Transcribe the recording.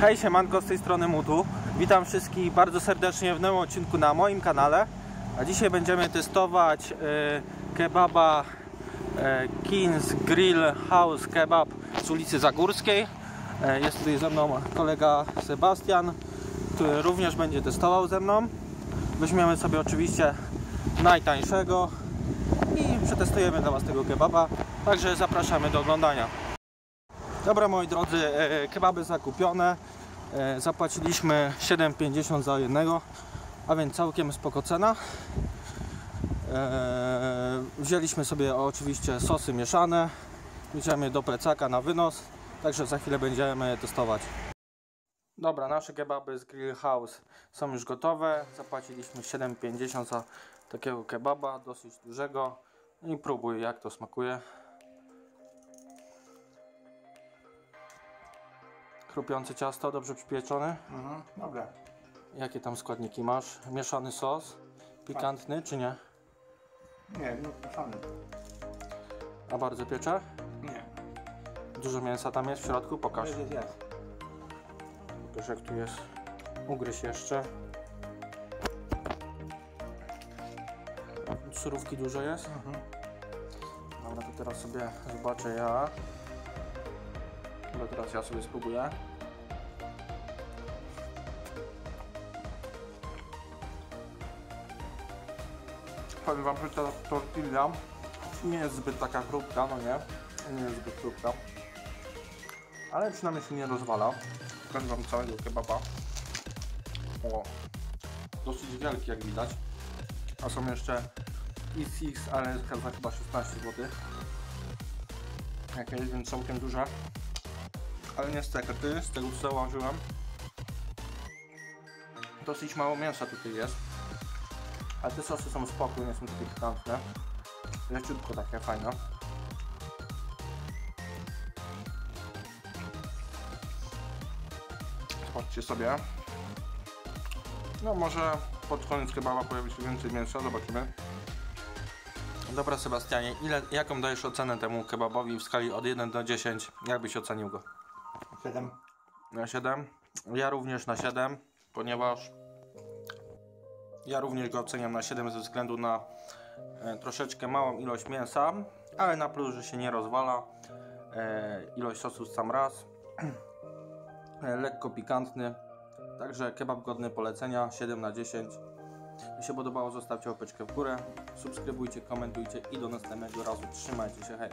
Hej, siemanko, z tej strony Mutu. Witam wszystkich bardzo serdecznie w nowym odcinku na moim kanale. A dzisiaj będziemy testować e, kebaba e, Kings Grill House Kebab z ulicy Zagórskiej. E, jest tutaj ze mną kolega Sebastian, który również będzie testował ze mną. Weźmiemy sobie oczywiście najtańszego i przetestujemy dla Was tego kebaba. Także zapraszamy do oglądania. Dobra moi drodzy, e, kebaby zakupione. E, Zapłaciliśmy 7,50 za jednego, a więc całkiem spoko cena. E, Wzięliśmy sobie oczywiście sosy mieszane. Idziemy do plecaka na wynos, także za chwilę będziemy testować. Dobra, nasze kebaby z Grill House są już gotowe. Zapłaciliśmy 7,50 za takiego kebaba, dosyć dużego. I próbuj jak to smakuje. Chrupiące ciasto, dobrze przypieczone. Mhm, dobra. Jakie tam składniki masz? Mieszany sos? Pikantny czy nie? Nie, no mieszany. A bardzo piecze? Nie. Dużo mięsa tam jest w środku? Pokaż. Jest, jest, jest. Pokaż jak tu jest. Ugryź jeszcze. Surówki dużo jest? Mhm. Dobra, to teraz sobie zobaczę ja. Dobra, teraz ja sobie spróbuję. Powiem wam, że ta tortilla nie jest zbyt taka chrupka, no nie? Nie jest zbyt chrupka. Ale przynajmniej się nie rozwala. Pokażę wam całego kebaba. O, dosyć wielki jak widać. A są jeszcze i6, ale za chyba 16 zł. Jakieś, więc całkiem duże. Ale niestety, z tego co założyłem, dosyć mało mięsa tutaj jest. Ale te sosy są spokój, nie są takie pikantne. Leciutko takie fajne. Zobaczcie sobie. No może pod koniec kebaba pojawi się więcej mięsa, zobaczymy. Dobra Sebastianie, ile, jaką dajesz ocenę temu kebabowi w skali od 1 do 10? Jak byś ocenił go? Siedem. Na 7? Ja również na 7, ponieważ ja również go oceniam na 7 ze względu na e, troszeczkę małą ilość mięsa, ale na plus, że się nie rozwala. E, ilość sosu sam raz. e, lekko pikantny. Także kebab godny polecenia 7 na 10. Jeśli się podobało, zostawcie łapeczkę w górę, subskrybujcie, komentujcie i do następnego razu. Trzymajcie się, hej!